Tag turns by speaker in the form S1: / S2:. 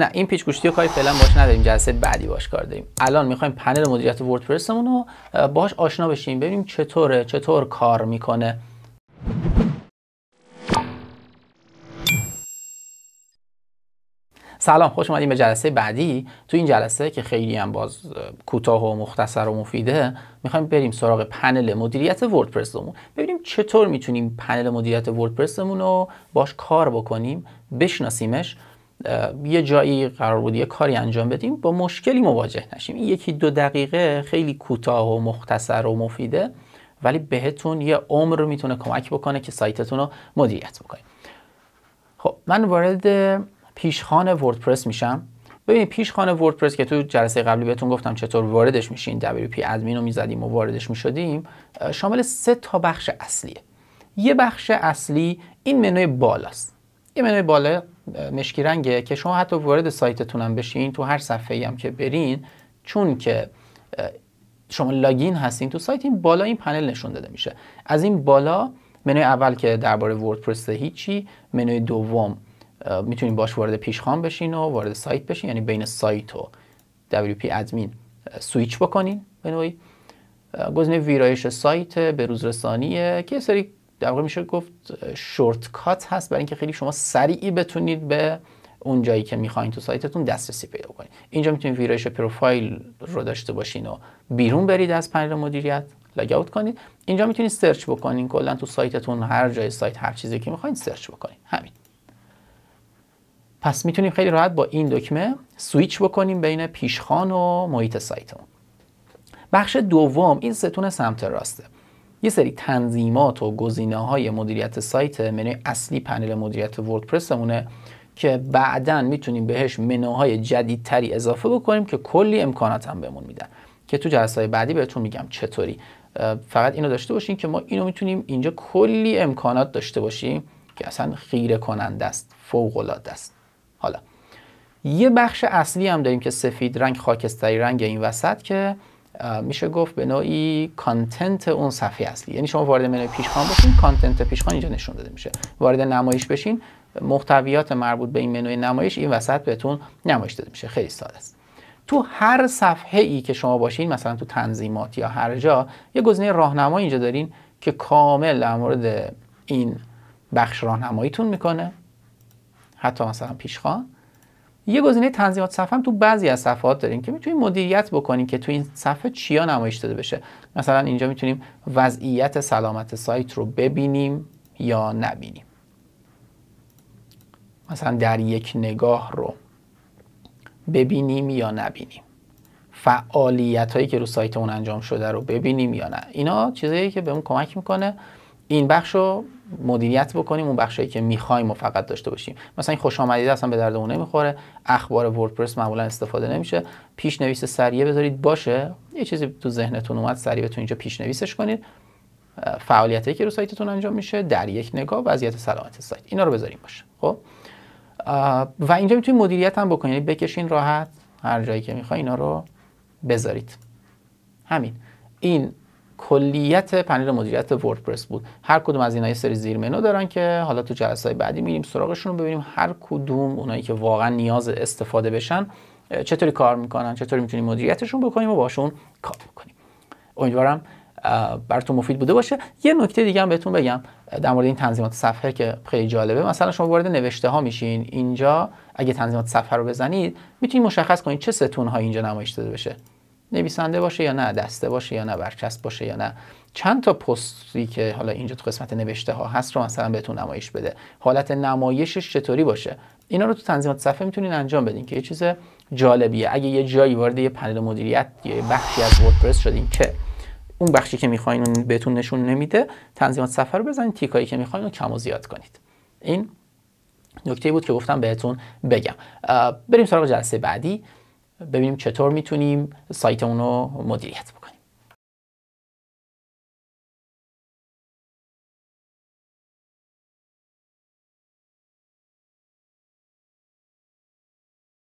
S1: نه این پیچ گوشتی کاری فعلا باش نداریم جلسه بعدی باش کار داریم. الان می‌خوایم پنل مدیریت وردپرسمون رو باش آشنا بشیم ببینیم چطوره چطور کار می‌کنه. سلام خوش اومدیم به جلسه بعدی. تو این جلسه که خیلی هم باز کوتاه و مختصر و مفیده می‌خوایم بریم سراغ پنل مدیریت وردپرسمون. ببینیم چطور می‌تونیم پنل مدیریت وردپرسمون رو باش کار بکنیم بشناسیمش. یه جایی قرار بود یه کاری انجام بدیم با مشکلی مواجه نشیم. این یکی دو دقیقه خیلی کوتاه و مختصر و مفیده ولی بهتون یه عمر رو می‌تونه کمک بکنه که سایتتون رو مدیریت بکنید. خب من وارد پیشخان وردپرس میشم. ببینید پیشخان وردپرس که تو جلسه قبلی بهتون گفتم چطور واردش میشین WP ادمین رو می‌زدیم و واردش می‌شدیم شامل سه تا بخش اصلیه. یه بخش اصلی این منوی بالاست. یه منوی بالا مشکی رنگه که شما حتی وارد سایتتون هم بشین تو هر صفحه هم که برین چون که شما لاگین هستین تو سایت این بالا این پنل نشون داده میشه. از این بالا منوی اول که درباره وردپرس هیچی منوی دوم می‌تونین باش وارد پیشخوان بشین و وارد سایت بشین یعنی بین سایت و WP ادمین سویچ بکنین. به نوعی گزینه ویرایش سایت به روزرسانیه که سری در واقع میشه گفت shortcut هست برای اینکه خیلی شما سریعی بتونید به اون جایی که می‌خواین تو سایتتون دسترسی پیدا کنید. اینجا می‌تونید ویرایش پروفایل رو داشته باشین و بیرون برید از پنل مدیریت logout کنید. اینجا می‌تونید search بکنین کلا تو سایتتون هر جای سایت هر چیزی که می‌خواین search بکنید همین. پس می‌تونیم خیلی راحت با این دکمه سویچ بکنیم بین پیشخان و محیط سایتمون. بخش دوم این ستون سمت راسته یه سری تنظیمات و گزینه های مدیریت سایت منوی اصلی پنل مدیریت وردپرسمونه که بعدا می‌تونیم بهش منوهای جدیدتری اضافه بکنیم که کلی امکانات هم بهمون میدن. که تو جلسه بعدی بهتون میگم چطوری. فقط اینو داشته باشین که ما اینو می‌تونیم اینجا کلی امکانات داشته باشیم که اصلا خیره کننده است فوق العاده است. حالا یه بخش اصلی هم داریم که سفید رنگ خاکستری رنگ این وسط که میشه گفت به نوعی کانتنت اون صفحه اصلی. یعنی شما وارد منوی پیشخوان بشین کانتنت پیشخوان اینجا نشون داده میشه. وارد نمایش بشین محتویات مربوط به این منوی نمایش این وسط بهتون نمایش داده میشه. خیلی ساده است. تو هر صفحه ای که شما باشین مثلا تو تنظیمات یا هر جا یه گزینه راهنما اینجا دارین که کامل در مورد این بخش راهنماییتون می‌کنه. حتی مثلا پیشخوان یه گزینه تنظیمات صفحه هم تو بعضی از صفحات داریم که می‌تونیم مدیریت بکنیم که تو این صفحه چیا نمایش داده بشه. مثلا اینجا می‌تونیم وضعیت سلامت سایت رو ببینیم یا نبینیم. مثلا در یک نگاه رو ببینیم یا نبینیم. فعالیت هایی که رو سایت اون انجام شده رو ببینیم یا نه. اینا چیزایی که بهمون کمک می‌کنه. این بخش رو مدیریت بکنیم اون بخشی که می‌خوایم و فقط داشته باشیم. مثلا این خوش آمدید اصلا به درد اون نمی‌خوره. اخبار وردپرس معمولا استفاده نمیشه. پیشنویس سریع بذارید باشه. یه چیزی تو ذهنتون اومد سریع بتون اینجا پیشنویسش کنید. فعالیتی که رو سایتتون انجام میشه در یک نگاه وضعیت سلامت سایت. اینا رو بذاریم باشه. خب؟ و اینجا می‌تونید مدیریت هم بکنید. یعنی بکشین راحت هر جایی که می‌خوای اینا رو بذارید. همین. این کلیت پنل مدیریت وردپرس بود. هر کدوم از اینا یه سری زیر منو دارن که حالا تو جلسه های بعدی میریم سراغشون رو ببینیم هر کدوم اونایی که واقعا نیاز استفاده بشن چطوری کار می‌کنن چطوری می‌تونیم مدیریتشون بکنیم و باشون کار بکنیم. امیدوارم براتون مفید بوده باشه. یه نکته دیگه هم بهتون بگم در مورد این تنظیمات صفحه که خیلی جالبه. مثلا شما وارد نوشته ها میشین اینجا اگه تنظیمات صفحه رو بزنید می‌تونید مشخص کنید چه ستون ها اینجا نمایش داده بشه. نویسنده باشه یا نه دسته باشه یا نه برچسب باشه یا نه. چند تا پستی که حالا اینجا تو قسمت نوشته ها هست رو مثلا بهتون نمایش بده. حالت نمایشش چطوری باشه؟ اینا رو تو تنظیمات صفحه می‌تونین انجام بدین که یه چیز جالبیه. اگه یه جایی وارد یه پنل مدیریت یه بخشی از وردپرس شدین که اون بخشی که می‌خواین اون بهتون نشون نمیده تنظیمات صفحه رو بزنید تیکایی که می‌خواین رو کم و زیاد کنید. این نکته بود که گفتم بهتون بگم. بریم سراغ جلسه بعدی. ببینیم چطور می‌تونیم سایتمون رو مدیریت بکنیم.